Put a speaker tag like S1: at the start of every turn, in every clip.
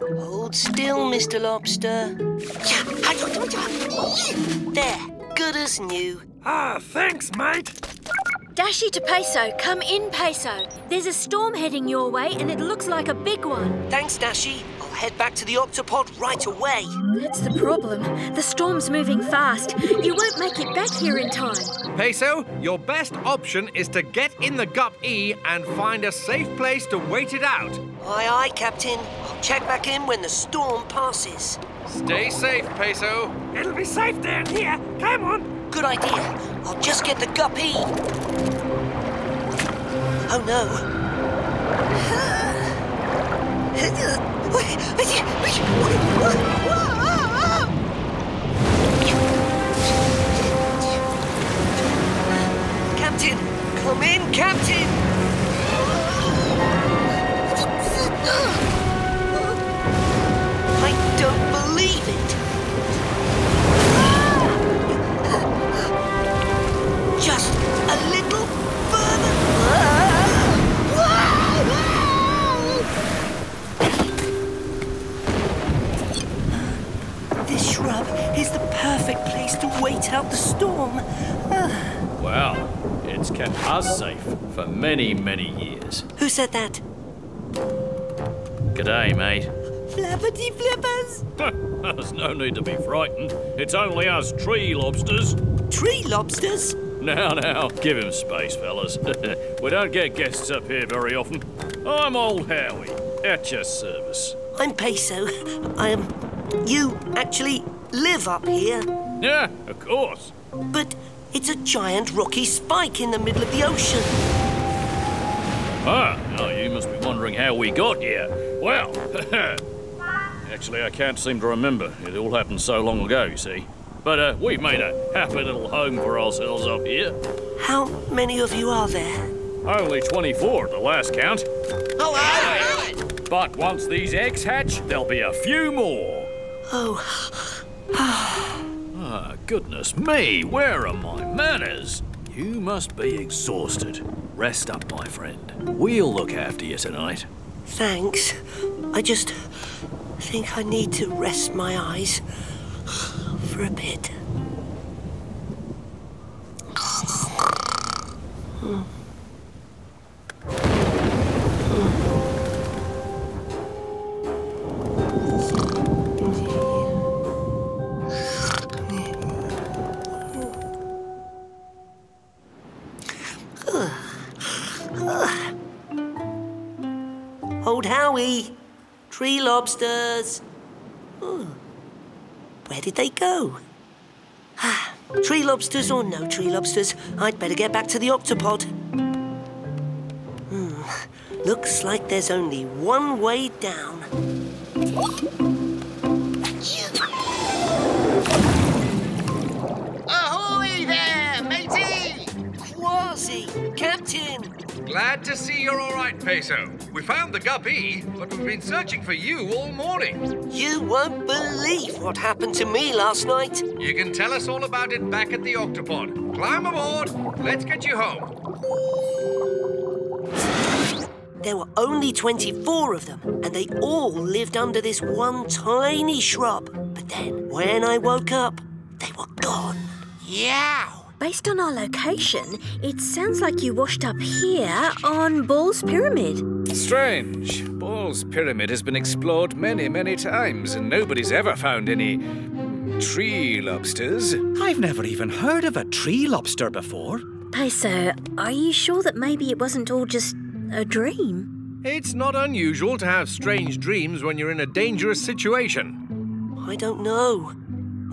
S1: Hold still, Mr. Lobster. There, good as new.
S2: Ah, thanks, mate.
S3: Dashi to Peso, come in, Peso. There's a storm heading your way and it looks like a big one.
S1: Thanks, Dashi. I'll head back to the octopod right away.
S3: That's the problem. The storm's moving fast. You won't make it back here in time.
S2: Peso, your best option is to get in the Gup E and find a safe place to wait it out.
S1: Aye, aye, Captain. I'll check back in when the storm passes.
S2: Stay safe, Peso.
S4: It'll be safe down here. Come on.
S1: Good idea. I'll just get the guppy. Oh no. Captain! Come in, Captain! Shrub is the perfect place to wait out the storm.
S5: Well, it's kept us safe for many, many years.
S1: Who said that?
S5: G'day, mate.
S1: Flappity flippers!
S5: There's no need to be frightened. It's only us tree lobsters.
S1: Tree lobsters?
S5: Now, now, give him space, fellas. we don't get guests up here very often. I'm old Howie, at your service.
S1: I'm Peso. I am. You actually live up here?
S5: Yeah, of course.
S1: But it's a giant rocky spike in the middle of the ocean.
S5: Ah, oh, you must be wondering how we got here. Well, actually, I can't seem to remember. It all happened so long ago, you see. But uh, we've made a happy little home for ourselves up here.
S1: How many of you are there?
S5: Only 24 at the last count.
S1: Hello!
S5: But once these eggs hatch, there'll be a few more.
S1: Oh.
S5: ah, goodness me, where are my manners? You must be exhausted. Rest up, my friend. We'll look after you tonight.
S1: Thanks. I just think I need to rest my eyes for a bit. Hmm. Lobsters. Where did they go? tree lobsters or no tree lobsters, I'd better get back to the octopod. Hmm. Looks like there's only one way down.
S6: Ahoy there, matey!
S1: Kwazii, Captain!
S2: Glad to see you're all right, Peso. We found the guppy, but we've been searching for you all morning.
S1: You won't believe what happened to me last night.
S2: You can tell us all about it back at the Octopod. Climb aboard. Let's get you home.
S1: There were only 24 of them, and they all lived under this one tiny shrub. But then, when I woke up, they were gone.
S6: Yow!
S3: Based on our location, it sounds like you washed up here on Ball's Pyramid.
S7: Strange. Ball's Pyramid has been explored many, many times, and nobody's ever found any tree lobsters.
S8: I've never even heard of a tree lobster before.
S3: Peso, are you sure that maybe it wasn't all just a dream?
S2: It's not unusual to have strange dreams when you're in a dangerous situation.
S1: I don't know.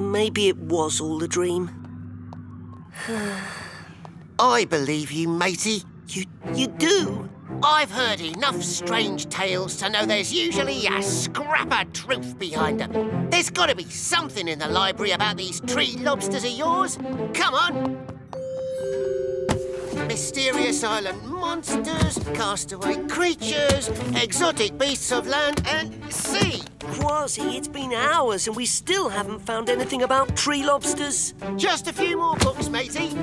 S1: Maybe it was all a dream.
S6: I believe you, matey.
S1: You, you do?
S6: I've heard enough strange tales to know there's usually a scrap of truth behind them. There's got to be something in the library about these tree lobsters of yours. Come on. Mysterious island monsters, castaway creatures, exotic beasts of land and sea.
S1: Kwazii, it's been hours and we still haven't found anything about tree lobsters.
S6: Just a few more books, matey.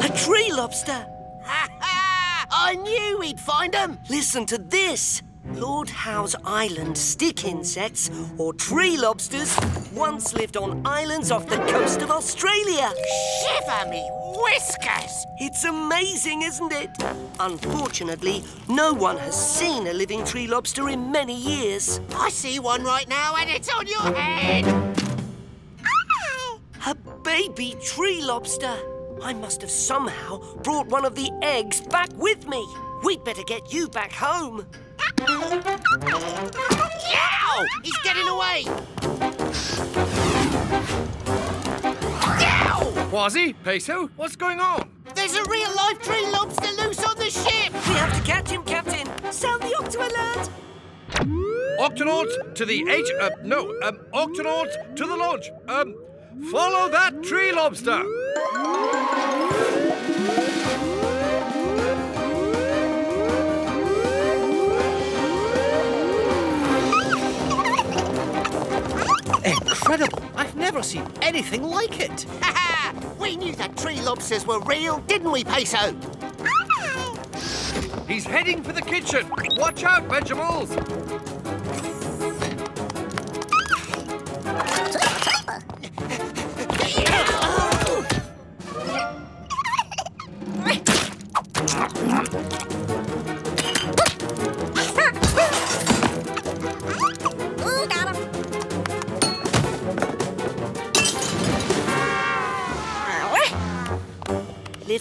S1: a tree lobster!
S6: Ha ha! I knew we'd find them.
S1: Listen to this. Lord Howe's island stick insects, or tree lobsters, once lived on islands off the coast of Australia.
S6: Shiver me whiskers!
S1: It's amazing, isn't it? Unfortunately, no one has seen a living tree lobster in many years.
S6: I see one right now and it's on your head!
S1: A baby tree lobster. I must have somehow brought one of the eggs back with me. We'd better get you back home.
S6: Yow! He's getting away! Yow!
S2: Kwazii, Peso, what's going on?
S6: There's a real-life tree lobster loose on the ship!
S1: We have to catch him, Captain. Sound the octo alert.
S2: Octonauts to the H. Uh, no, um, Octonauts to the launch. Um, follow that tree lobster.
S8: Incredible! I've never seen anything like it.
S6: Ha ha! We knew that tree lobsters were real, didn't we, Peso?
S2: He's heading for the kitchen. Watch out, Vegetables.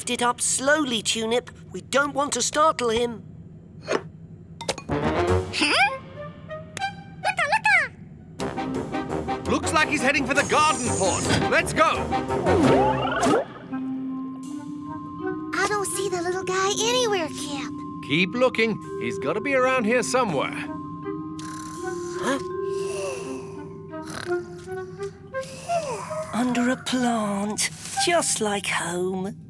S1: Lift it up slowly, Tunip. We don't want to startle him.
S2: Looks like he's heading for the garden pot. Let's go.
S9: I don't see the little guy anywhere, Cap.
S2: Keep looking. He's got to be around here somewhere.
S1: Under a plant, just like home.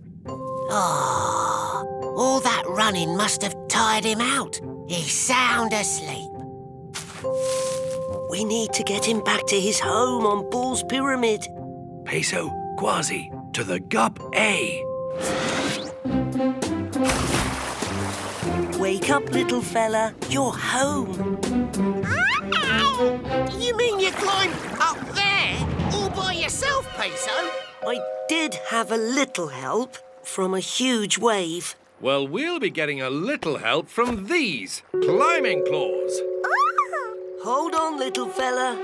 S6: Oh, all that running must have tired him out. He's sound asleep.
S1: We need to get him back to his home on Ball's Pyramid.
S2: Peso, Kwazii, to the Gup A.
S1: Wake up, little fella. You're home.
S6: You mean you climbed up there all by yourself, Peso?
S1: I did have a little help from a huge wave.
S2: Well, we'll be getting a little help from these climbing claws. Oh!
S1: Hold on, little fella.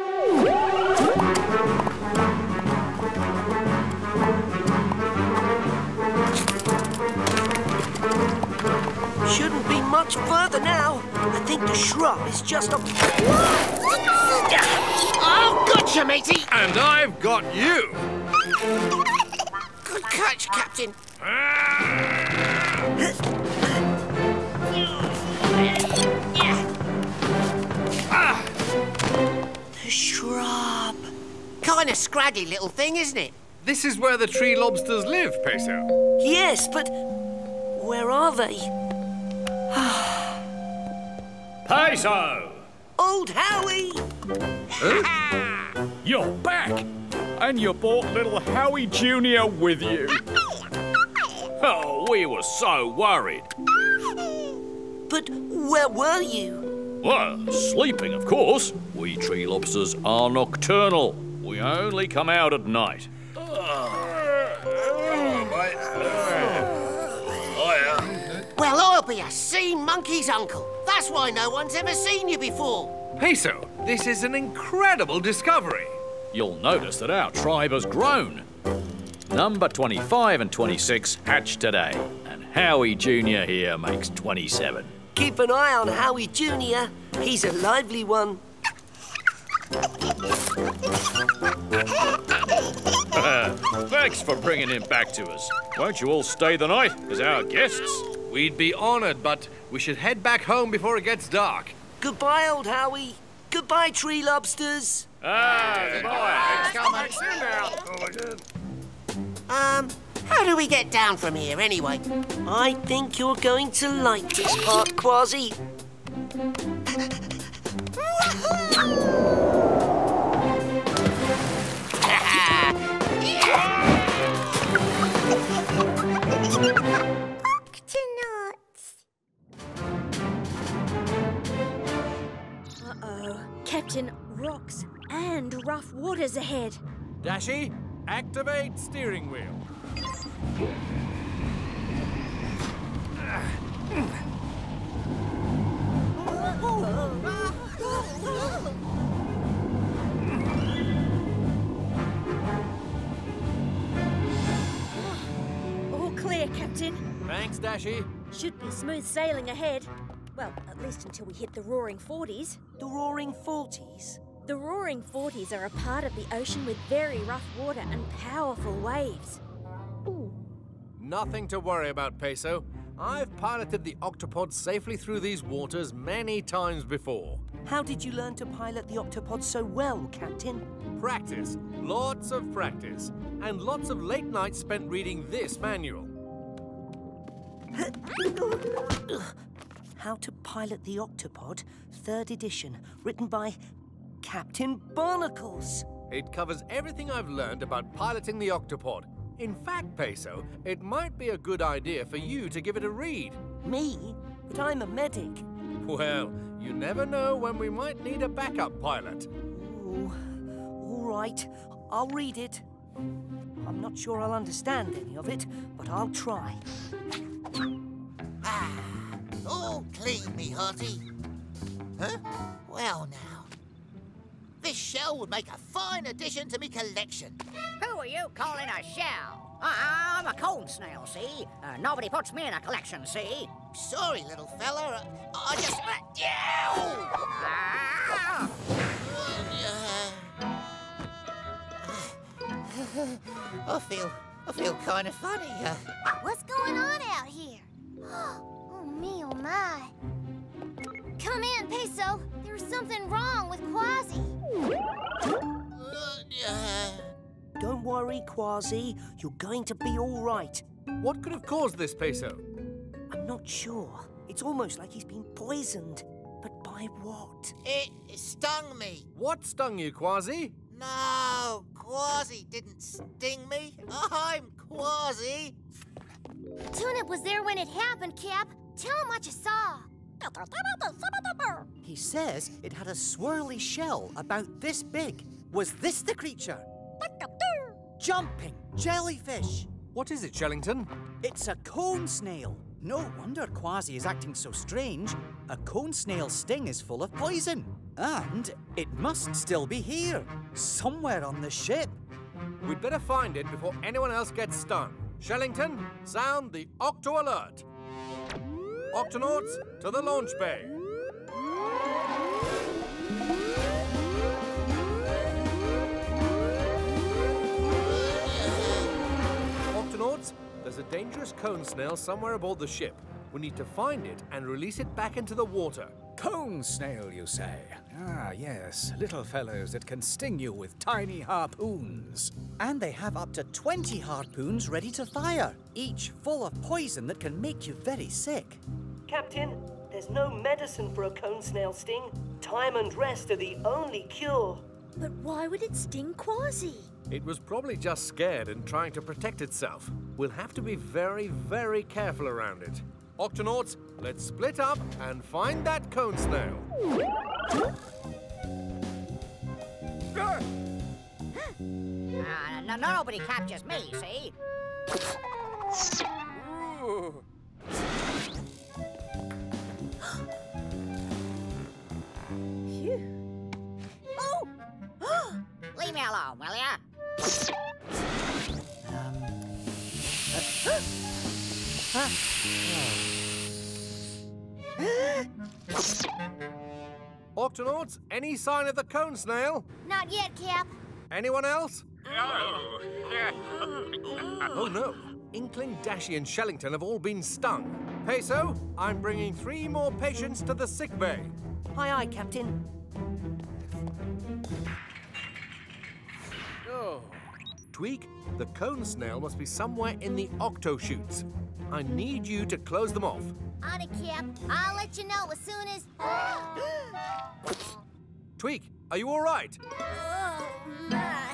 S1: Shouldn't be much further now. I think the shrub is just a...
S6: Oh, gotcha, matey!
S2: And I've got you.
S6: Good catch, Captain.
S1: The shrub.
S6: Kind of scraggy little thing, isn't it?
S2: This is where the tree lobsters live, Peso.
S1: Yes, but where are they?
S5: Peso!
S1: Old Howie!
S5: You're back! And you brought little Howie Jr. with you. Oh, we were so worried.
S1: But where were you?
S5: Well, sleeping, of course. We tree lobsters are nocturnal. We only come out at night.
S6: Well, I'll be a sea monkey's uncle. That's why no one's ever seen you before.
S2: Peso, this is an incredible discovery.
S5: You'll notice that our tribe has grown. Number 25 and 26 hatched today, and Howie Jr. here makes 27.
S1: Keep an eye on Howie Jr. He's a lively one.
S5: Thanks for bringing him back to us. Won't you all stay the night as our guests?
S2: We'd be honored, but we should head back home before it gets dark.
S1: Goodbye, old Howie. Goodbye, tree lobsters.
S5: Ah,
S6: Um, how do we get down from here anyway?
S1: I think you're going to like this part,
S9: Kwazii.
S3: Captain, rocks and rough waters ahead.
S2: Dashi, activate steering wheel.
S3: All clear, Captain.
S2: Thanks, Dashi.
S3: Should be smooth sailing ahead. Well, at least until we hit the Roaring Forties.
S1: The Roaring Forties?
S3: The Roaring Forties are a part of the ocean with very rough water and powerful waves.
S2: Nothing to worry about, Peso. I've piloted the octopod safely through these waters many times before.
S1: How did you learn to pilot the octopod so well, Captain?
S2: Practice, lots of practice, and lots of late nights spent reading this manual.
S1: How to Pilot the Octopod, third edition, written by Captain Barnacles.
S2: It covers everything I've learned about piloting the octopod. In fact, Peso, it might be a good idea for you to give it a read.
S1: Me? But I'm a medic.
S2: Well, you never know when we might need a backup pilot.
S1: Ooh, all right, I'll read it. I'm not sure I'll understand any of it, but I'll try.
S6: Ah, all clean, me hearty. Huh? Well, now. This shell would make a fine addition to me collection.
S10: Who are you calling a shell? I- I'm a cone snail, see? Uh, nobody puts me in a collection, see?
S6: Sorry, little fella. I, I just. I feel. I feel kind of funny. Uh,
S9: What's going on out here? Oh, me, oh, my. Come in, Peso. There's something wrong with Kwazii.
S1: Don't worry, Kwazii. You're going to be all right.
S2: What could have caused this, Peso?
S1: I'm not sure. It's almost like he's been poisoned. But by what?
S6: it stung me.
S2: What stung you, Kwazii?
S6: No, Kwazii didn't sting me. I'm Kwazii.
S9: Tunip was there when it happened, Cap. Tell him what you saw.
S8: He says it had a swirly shell about this big. Was this the creature? Jumping jellyfish.
S2: What is it, Shellington?
S8: It's a cone snail. No wonder Kwazii is acting so strange. A cone snail's sting is full of poison. And it must still be here, somewhere on the ship.
S2: We'd better find it before anyone else gets stung. Shellington, sound the Octo Alert. Octonauts to the launch bay. Octonauts, there's a dangerous cone snail somewhere aboard the ship. We need to find it and release it back into the water.
S7: Cone snail, you say? Ah, yes, little fellows that can sting you with tiny harpoons.
S8: And they have up to 20 harpoons ready to fire, each full of poison that can make you very sick.
S1: Captain, there's no medicine for a cone snail sting. Time and rest are the only cure.
S3: But why would it sting Kwazii?
S2: It was probably just scared and trying to protect itself. We'll have to be very, very careful around it. Octonauts, let's split up and find that cone snail.
S10: Uh, no, nobody captures me, see?
S3: Oh!
S10: Leave me alone, will ya?
S2: Octonauts, any sign of the cone snail?
S9: Not yet, Cap.
S2: Anyone else? No. Oh no! Inkling, Dashi, and Shellington have all been stung. Peso, I'm bringing three more patients to the sick bay.
S1: Aye, aye, Captain.
S2: Oh. Tweak, the cone snail must be somewhere in the octo chutes. I need you to close them off.
S9: On it, Cap. I'll let you know as soon as.
S2: Tweak, are you all right?
S9: oh, my.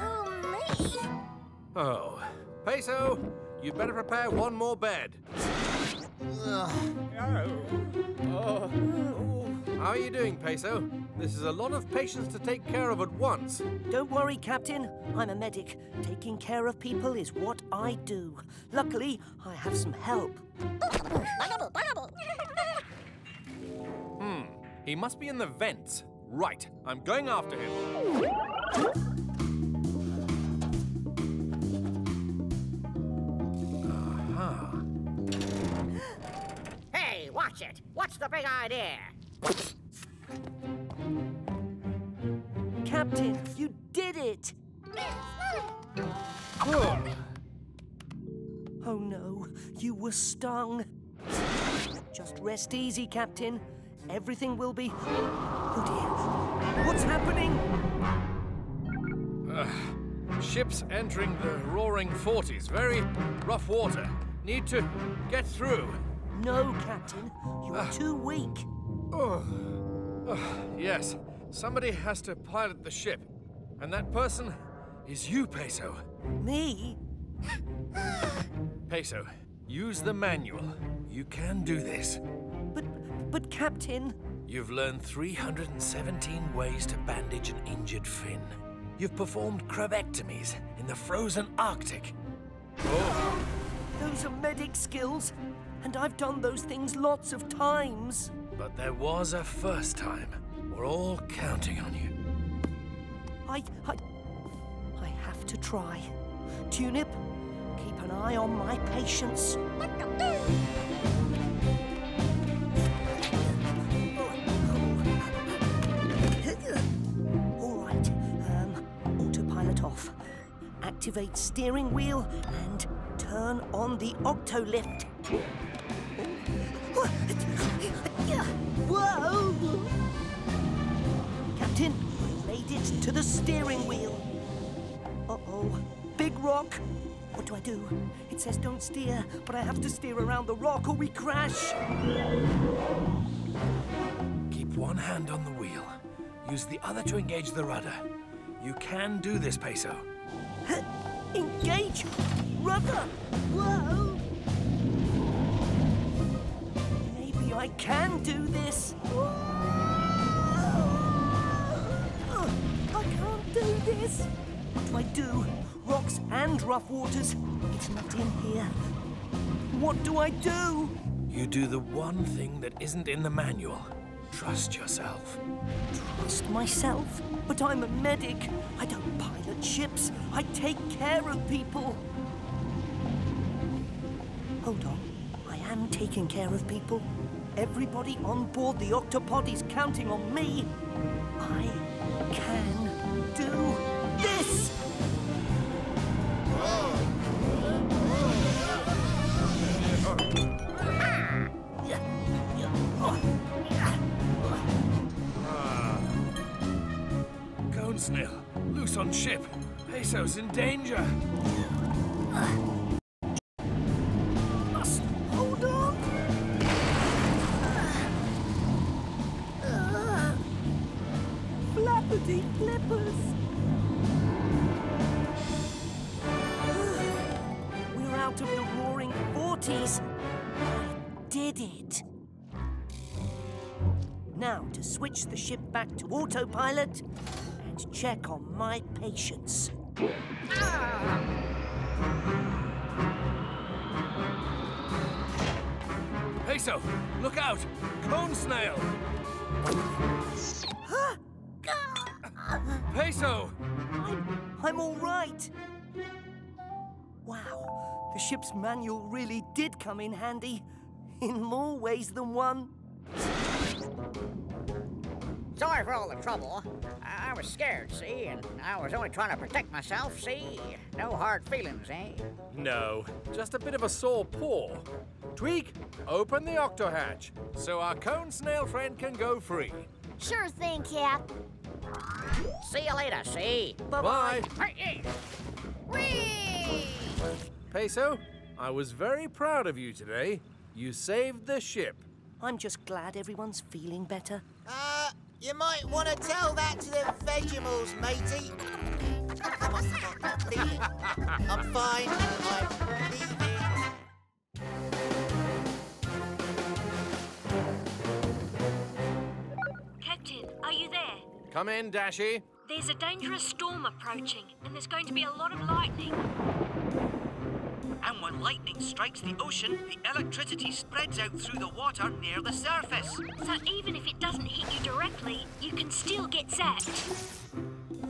S9: Oh, me.
S2: Oh. Peso, you better prepare one more bed.
S6: Ugh.
S7: Oh, oh.
S2: How are you doing, Peso? This is a lot of patients to take care of at once.
S1: Don't worry, Captain. I'm a medic. Taking care of people is what I do. Luckily, I have some help.
S2: Hmm, he must be in the vents. Right, I'm going after him. Aha.
S10: Hey, watch it. What's the big idea?
S1: Captain, you did it! Oh no, you were stung. Just rest easy, Captain. Everything will be. Oh dear. What's happening?
S2: Uh, ship's entering the roaring 40s. Very rough water. Need to get through.
S1: No, Captain. You are too weak.
S2: Oh. Yes, somebody has to pilot the ship. And that person is you, Peso.
S1: Me?
S2: Peso, use the manual. You can do this.
S1: But, but, Captain.
S2: You've learned 317 ways to bandage an injured fin. You've performed crevectomies in the frozen Arctic.
S1: Oh. Those are medic skills, and I've done those things lots of times.
S2: But there was a first time. We're all counting on you.
S1: I, I, I have to try. Tunip, keep an eye on my patients. All right, um, autopilot off. Activate steering wheel and turn on the octolift. To the steering wheel. Uh-oh, big rock. What do I do? It says don't steer, but I have to steer around the rock or we crash.
S2: Keep one hand on the wheel. Use the other to engage the rudder. You can do this, Peso.
S1: Engage rudder. Whoa! Maybe I can do this. I What do I do? Rocks and rough waters. It's not in here. What do I do?
S2: You do the one thing that isn't in the manual. Trust yourself.
S1: Trust myself? But I'm a medic. I don't pilot ships. I take care of people. Hold on. I am taking care of people. Everybody on board the Octopod is counting on me. I can do
S2: on ship. Peso's in danger.
S1: Must hold on. Flippers. We're out of the roaring 40s. I did it. Now to switch the ship back to autopilot and check on my patients.
S2: Peso, look out! Cone snail! Peso!
S1: I'm, I'm all right. Wow, the ship's manual really did come in handy. In more ways than one.
S10: Sorry for all the trouble. I, I was scared, see, and I was only trying to protect myself, see? No hard feelings, eh?
S2: No, just a bit of a sore paw. Tweak, open the octo hatch so our cone snail friend can go free.
S9: Sure thing, Cap.
S10: See you later, see?
S2: Bye.
S10: Hey,
S9: Whee!
S2: Peso, I was very proud of you today. You saved the ship.
S1: I'm just glad everyone's feeling better.
S6: Uh, you might want to tell that to the Vegimals, matey. Come on, leave it. I'm fine. I'm leaving.
S3: Are you there?
S2: Come in, Dashi.
S3: There's a dangerous storm approaching, and there's going to be a lot of lightning.
S11: And when lightning strikes the ocean, the electricity spreads out through the water near the surface.
S3: So even if it doesn't hit you directly, you can still get zapped.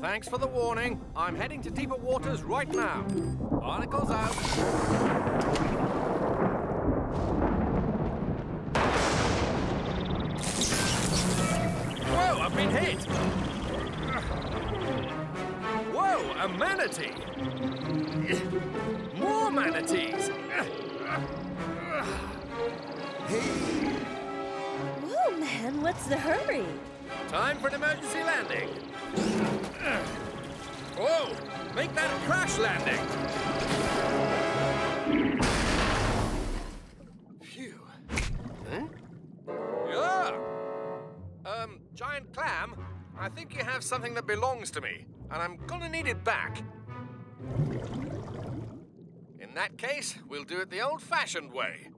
S2: Thanks for the warning. I'm heading to deeper waters right now. Barnacles out. Whoa, I've been hit! A manatee! More manatees!
S12: Whoa, man, what's the hurry?
S2: Time for an emergency landing. Whoa! Make that a crash landing! Phew. Huh? Yeah! Um, giant clam, I think you have something that belongs to me, and I'm gonna need it back. In that case, we'll do it the old-fashioned way.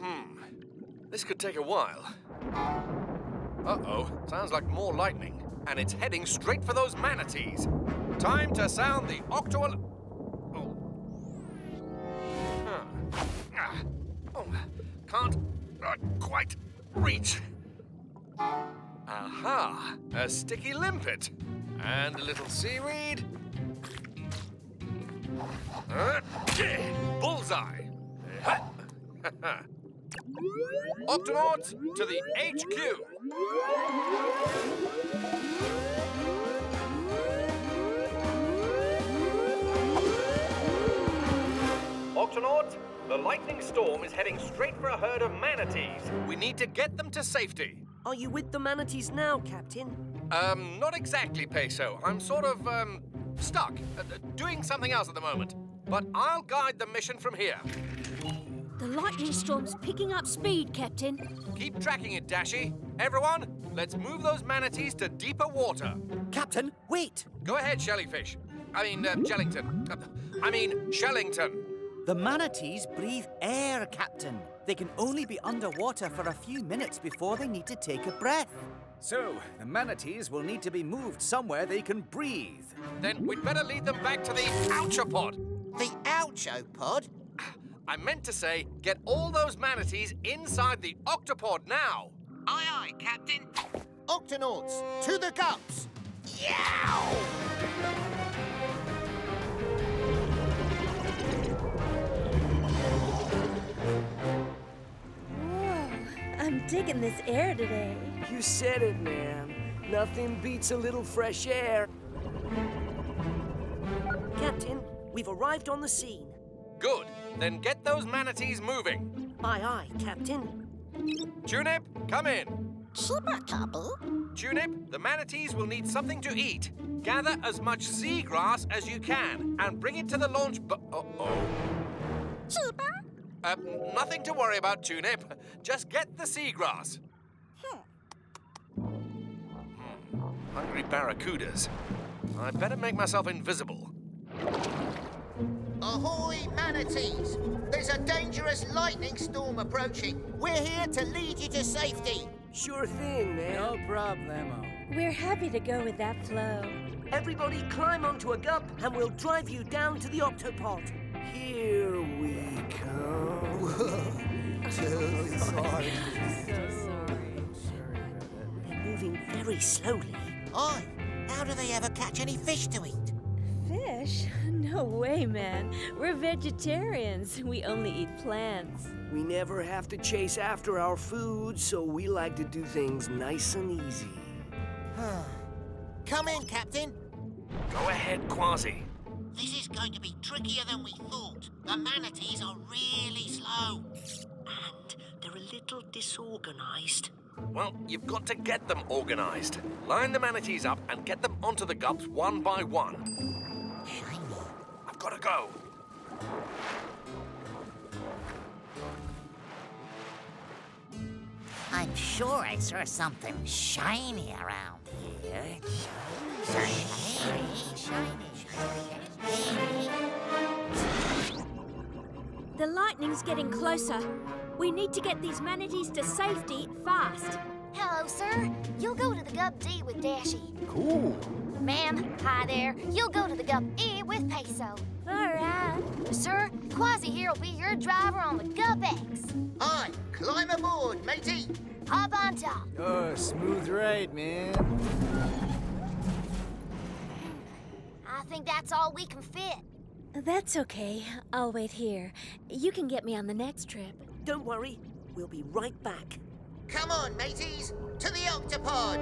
S2: Hmm. This could take a while. Uh-oh. Sounds like more lightning. And it's heading straight for those manatees. Time to sound the octo... Oh. Huh. Ah. Oh. Can't uh, quite reach. Aha! A sticky limpet. And a little seaweed. Uh, yeah, bullseye. Octonauts to the HQ. Octonauts, the lightning storm is heading straight for a herd of manatees. We need to get them to safety.
S1: Are you with the manatees now, Captain?
S2: Um, not exactly, Peso. I'm sort of, um, stuck, uh, uh, doing something else at the moment. But I'll guide the mission from here.
S3: The lightning storm's picking up speed, Captain.
S2: Keep tracking it, Dashi. Everyone, let's move those manatees to deeper water.
S8: Captain, wait!
S2: Go ahead, Jellyfish. I mean, uh, Jellington. Uh, I mean, Shellington.
S8: The manatees breathe air, Captain. They can only be underwater for a few minutes before they need to take a breath.
S7: So, the manatees will need to be moved somewhere they can breathe.
S2: Then we'd better lead them back to the Ouchopod.
S6: The Oucho pod?
S2: Ah, I meant to say, get all those manatees inside the octopod now.
S11: Aye, aye, Captain.
S6: Octonauts, to the gups! Yow!
S12: I'm digging this air today.
S1: You said it, ma'am. Nothing beats a little fresh air. Captain, we've arrived on the scene.
S2: Good. Then get those manatees moving.
S1: Aye, aye, Captain.
S2: Tunip, come in.
S9: Chibakabu?
S2: Tunip, the manatees will need something to eat. Gather as much seagrass as you can and bring it to the launch bu- Uh-oh.
S9: Chiba?
S2: Uh, nothing to worry about, Tunip. Just get the seagrass. Hmm, Hungry barracudas. I better make myself invisible.
S6: Ahoy, manatees! There's a dangerous lightning storm approaching. We're here to lead you to safety.
S1: Sure thing, man.
S8: No problemo.
S12: We're happy to go with that flow.
S1: Everybody climb onto a gup and we'll drive you down to the octopod. Here we come.
S8: so sorry.
S1: They're moving very slowly.
S6: Aye, how do they ever catch any fish to eat?
S12: Fish? No way, man. We're vegetarians. We only eat plants.
S1: We never have to chase after our food, so we like to do things nice and easy.
S6: Come in, Captain.
S2: Go ahead, Kwazii.
S6: This is going to be trickier than we thought. The manatees are really slow.
S1: And they're a little disorganized.
S2: Well, you've got to get them organized. Line the manatees up and get them onto the gups one by one.
S6: Shiny.
S2: I've got to go.
S10: I'm sure I saw something shiny around here. Shiny, shiny, shiny,
S3: lightning's getting closer. We need to get these manatees to safety fast.
S9: Hello, sir. You'll go to the Gup D with Dashi.
S8: Cool.
S9: Ma'am, hi there. You'll go to the Gup E with Peso.
S3: All right.
S9: Sir, Kwazii here will be your driver on the Gup X.
S6: Hi. climb aboard, matey.
S9: Hop on top.
S8: Oh, smooth ride, man.
S9: I think that's all we can fit.
S12: That's okay. I'll wait here. You can get me on the next trip.
S1: Don't worry, we'll be right back.
S6: Come on, mateys, to the octopod.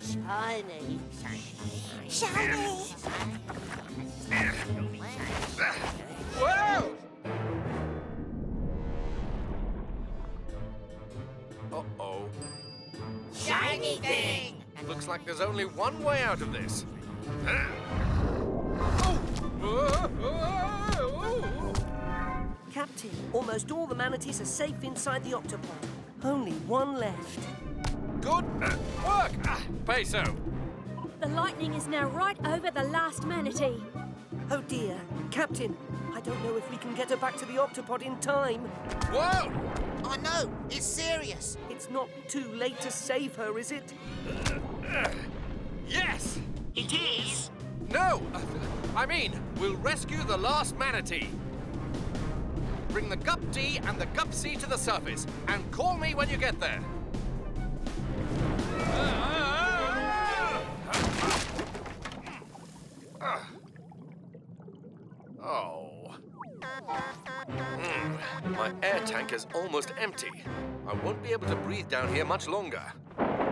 S1: Shiny.
S9: Shiny.
S2: Whoa! Uh-oh.
S6: Shiny thing.
S2: Looks like there's only one way out of this. Oh! Whoa! Whoa!
S1: Captain, almost all the manatees are safe inside the octopod. Only one left.
S2: Good work, ah, Peso.
S3: The lightning is now right over the last manatee.
S1: Oh dear. Captain, I don't know if we can get her back to the octopod in time.
S2: Whoa!
S6: I know, it's serious.
S1: It's not too late to save her, is it?
S2: Yes!
S6: It is.
S2: No! uh, I mean, we'll rescue the last manatee. Bring the Gup D and the Gup C to the surface, and call me when you get there. My air tank is almost empty. I won't be able to breathe down here much longer.
S3: Oh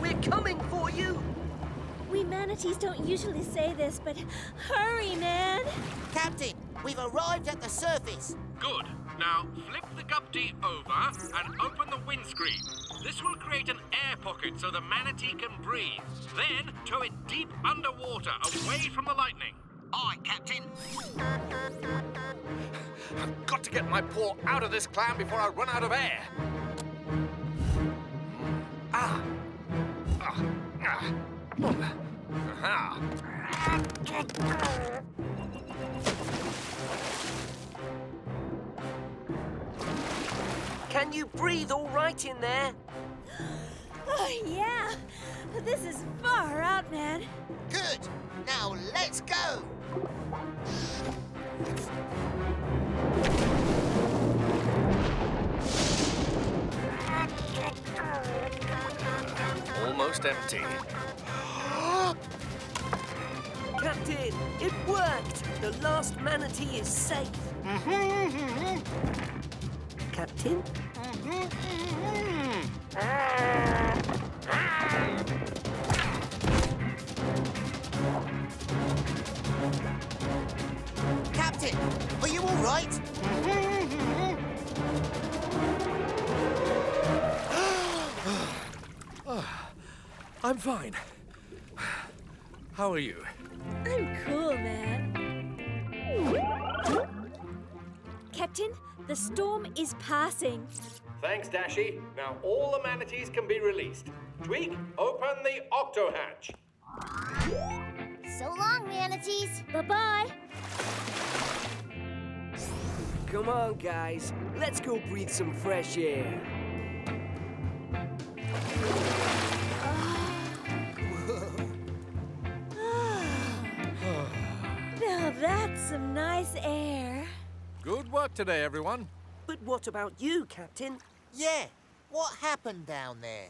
S1: We're coming for you!
S3: No! We manatees don't usually say this, but hurry, man!
S6: Captain, we've arrived at the surface.
S11: Good. Now, flip the Gup D over and open the windscreen. This will create an air pocket so the manatee can breathe. Then, tow it deep underwater, away from the lightning.
S6: Aye, Captain.
S2: I've got to get my paw out of this clam before I run out of air. Ah. Ah. Ah. Aha.
S1: Can you breathe all right in there?
S3: Oh, yeah! But this is far out, man.
S6: Good. Now let's go.
S2: Almost empty.
S1: Captain, it worked! The last manatee is safe. Captain?
S6: Captain, are you all right?
S2: I'm fine. How are you?
S3: I'm cool, man. Captain, the storm is passing.
S2: Thanks, Dashi. Now all the manatees can be released. Tweak, open the octo hatch.
S9: So long, manatees.
S3: Bye bye.
S1: Come on, guys. Let's go breathe some fresh air.
S3: That's some nice air.
S2: Good work today, everyone.
S1: But what about you, Captain?
S6: Yeah. What happened down there?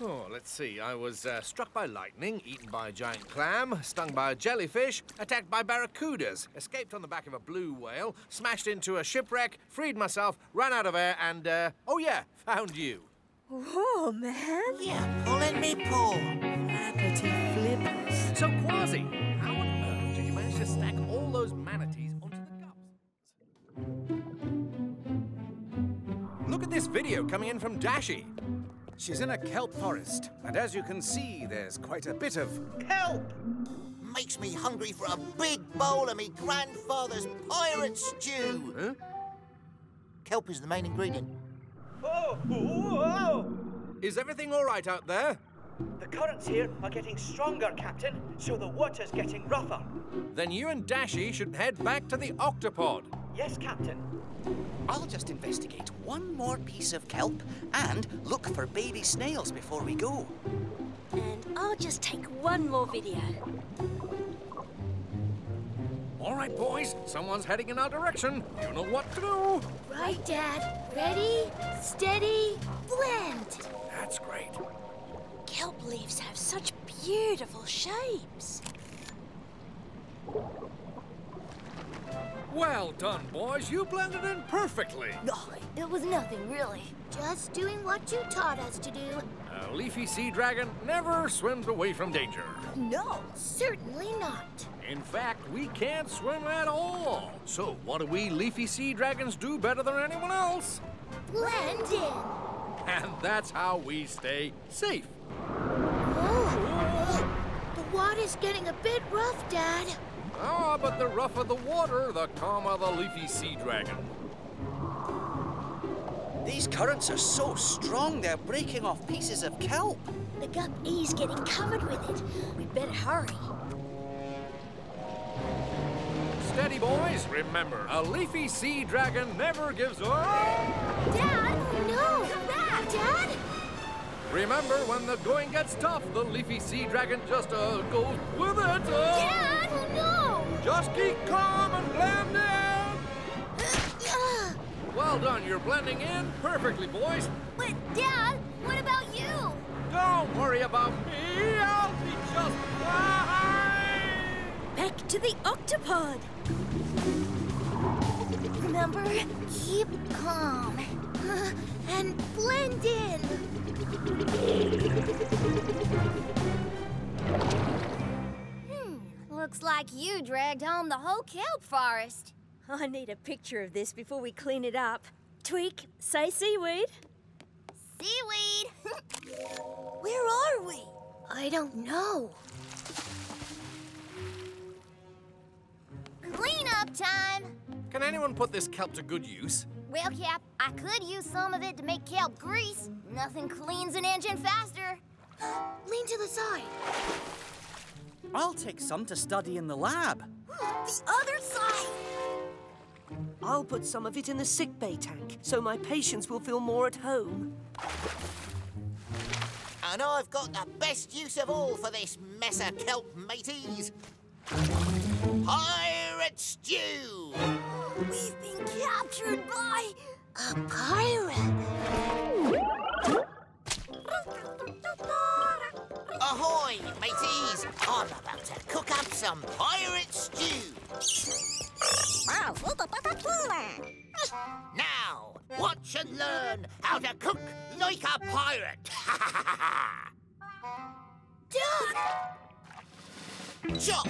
S2: Oh, let's see. I was uh, struck by lightning, eaten by a giant clam, stung by a jellyfish, attacked by barracudas, escaped on the back of a blue whale, smashed into a shipwreck, freed myself, ran out of air, and, uh, oh yeah, found you.
S3: Whoa, man.
S6: Yeah, pulling me paw.
S1: Flappity flippers.
S2: So, those manatees onto the gups? Look at this video coming in from Dashi.
S7: She's in a kelp forest, and as you can see, there's quite a bit of
S6: Kelp! Makes me hungry for a big bowl of me grandfather's pirate stew. Kelp is the main ingredient.
S8: Oh, whoa!
S2: Is everything all right out there?
S8: The currents here are getting stronger, Captain, so the water's getting rougher.
S2: Then you and Dashi should head back to the octopod.
S8: Yes, Captain.
S13: I'll just investigate one more piece of kelp and look for baby snails before we go.
S3: And I'll just take one more video.
S2: All right, boys. Someone's heading in our direction. You know what to do.
S9: Right, Dad. Ready, steady, blend.
S2: That's great.
S3: Kelp leaves have such beautiful shapes.
S2: Well done, boys. You blended in perfectly.
S9: Oh, it was nothing, really. Just doing what you taught us to do.
S2: A leafy sea dragon never swims away from danger.
S9: No, certainly not.
S2: In fact, we can't swim at all. So, what do we leafy sea dragons do better than anyone else?
S9: Blend in.
S2: And that's how we stay safe.
S9: Oh, the water's getting a bit rough, Dad.
S2: Ah, but the rougher the water, the calmer the leafy sea dragon.
S13: These currents are so strong, they're breaking off pieces of kelp.
S3: The gup E's getting covered with it. We'd better hurry.
S2: Steady, boys. Remember, a leafy sea dragon never gives up.
S9: Dad, no! Come back, Dad!
S2: Remember, when the going gets tough, the leafy sea dragon just uh, goes with it. Uh.
S9: Dad, no!
S2: Just keep calm and blend in. well done. You're blending in perfectly, boys.
S9: But, Dad, what about you?
S2: Don't worry about me. I'll be just fine.
S3: Back to the octopod.
S9: Remember, keep calm. And blend in. Hmm, looks like you dragged home the whole kelp forest.
S3: I need a picture of this before we clean it up. Tweak, say seaweed.
S9: Seaweed! Where are we? I don't know. Cleanup time!
S2: Can anyone put this kelp to good use?
S9: Well, Cap, I could use some of it to make kelp grease. Nothing cleans an engine faster. Lean to the side.
S8: I'll take some to study in the lab.
S9: the other side!
S1: I'll put some of it in the sick bay tank so my patients will feel more at home.
S6: And I've got the best use of all for this mess of kelp, mateys. Pirate stew!
S9: We've been captured by a pirate.
S6: Ahoy, mateys! I'm about to cook up some pirate stew. Now, watch and learn how to cook like a pirate.
S9: Dad!
S6: Chop!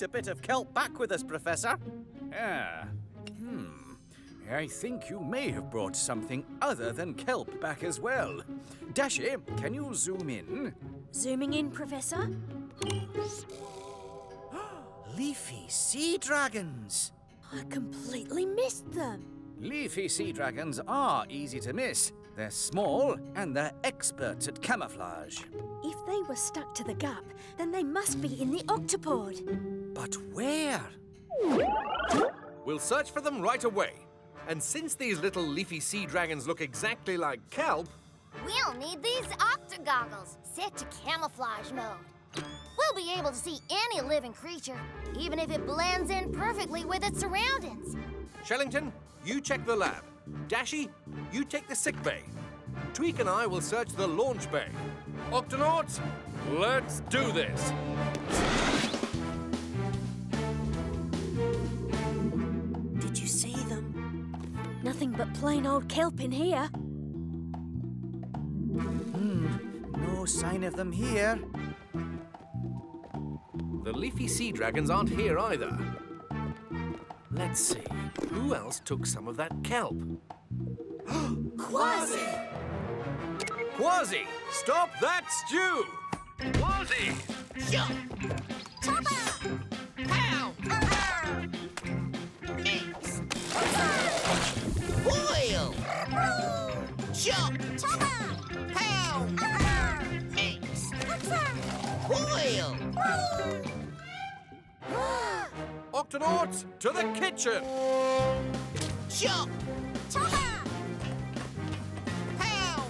S8: Quite a bit of kelp back with us, Professor.
S7: Ah, hmm. I think you may have brought something other than kelp back as well. Dashi, can you zoom in?
S3: Zooming in, Professor.
S8: Leafy sea dragons.
S3: I completely missed them.
S7: Leafy sea dragons are easy to miss. They're small and they're experts at camouflage.
S3: If they were stuck to the gup, then they must be in the octopod.
S8: But where?
S2: We'll search for them right away. And since these little leafy sea dragons look exactly like kelp,
S9: We'll need these octogoggles set to camouflage mode. We'll be able to see any living creature, even if it blends in perfectly with its surroundings.
S2: Shellington, you check the lab. Dashi, you take the sick bay. Tweak and I will search the launch bay. Octonauts, let's do this.
S3: But plain old kelp in here.
S8: Hmm, no sign of them here.
S2: The leafy sea dragons aren't here either. Let's see, who else took some of that kelp?
S9: Kwazii!
S2: Kwazii, stop that stew! Kwazii!
S6: Shot! Chopper!
S2: Octonauts, to the kitchen!
S6: Chop! Chopper! Pow!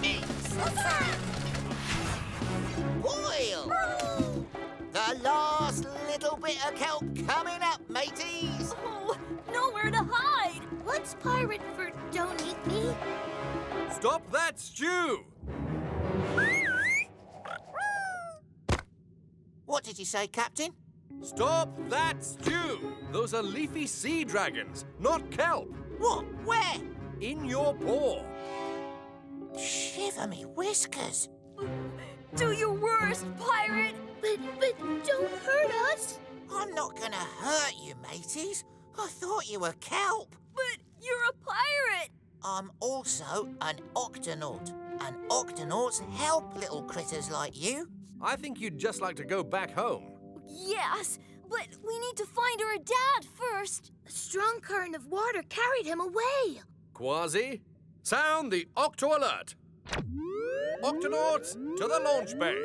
S6: Mix! Boil! The last little bit of kelp coming up, mateys!
S9: Oh, nowhere to hide! What's pirate for don't eat me?
S2: Stop that stew!
S6: What did you say, Captain?
S2: Stop that stew! Those are leafy sea dragons, not kelp.
S6: What? Where?
S2: In your paw.
S6: Shiver me whiskers!
S9: Do your worst, pirate! But, but don't hurt us!
S6: I'm not gonna hurt you, mateys. I thought you were kelp.
S9: But you're a pirate!
S6: I'm also an octonaut. And octonauts help little critters like you.
S2: I think you'd just like to go back home.
S9: Yes, but we need to find our dad first. A strong current of water carried him away.
S2: Kwazii, sound the octo alert. Octonauts, to the launch bay.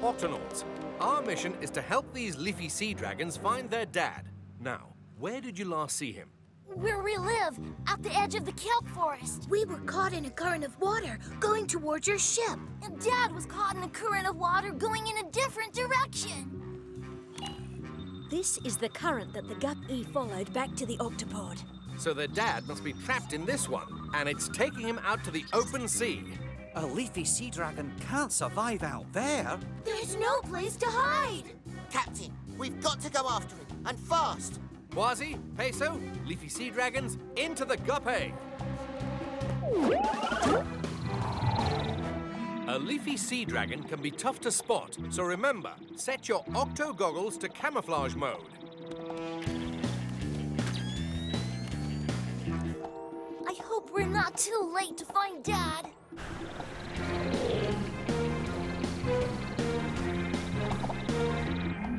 S2: Octonauts, our mission is to help these leafy sea dragons find their dad. Now, where did you last see him?
S9: Where we live, at the edge of the kelp forest. We were caught in a current of water going towards your ship. And Dad was caught in a current of water going in a different direction.
S3: This is the current that the Gup-E followed back to the octopod.
S2: So their dad must be trapped in this one, and it's taking him out to the open sea.
S8: A leafy sea dragon can't survive out there.
S9: There's no place to hide.
S6: Captain, we've got to go after him, and fast.
S2: Kwazii, Peso, leafy sea dragons, into the guppy. A leafy sea dragon can be tough to spot, so remember, set your octo goggles to camouflage mode.
S9: I hope we're not too late to find Dad.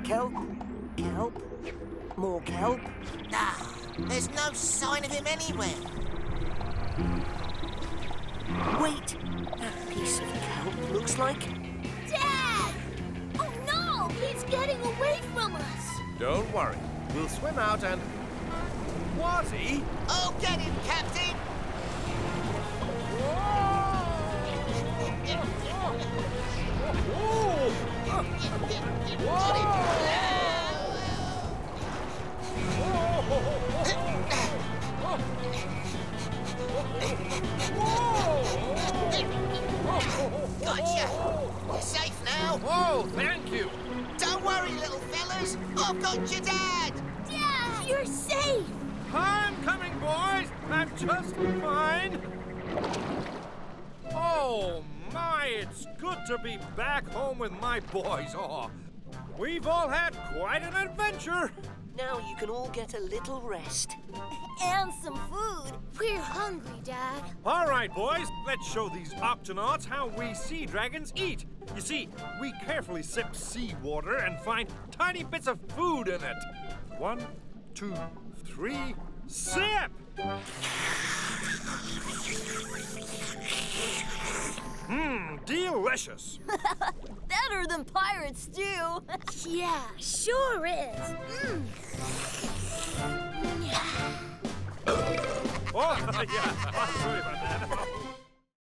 S1: Kelp, kelp, more kelp.
S6: Nah, there's no sign of him anywhere.
S1: Wait, that piece of kelp looks like.
S9: Dad! Oh no! He's getting away from us!
S2: Don't worry, we'll swim out and. Kwazii?
S6: Oh, get him, Captain! Gotcha!
S11: My boys. Oh, we've all had quite an adventure.
S1: Now you can all get a little rest.
S9: And some food. We're hungry, Dad.
S11: All right, boys, let's show these octonauts how we sea dragons eat. You see, we carefully sip seawater and find tiny bits of food in it. One, two, three, sip! Mmm, delicious.
S9: Better than pirate stew. yeah, sure is. Mm.
S11: Oh, yeah, I'm sorry about that.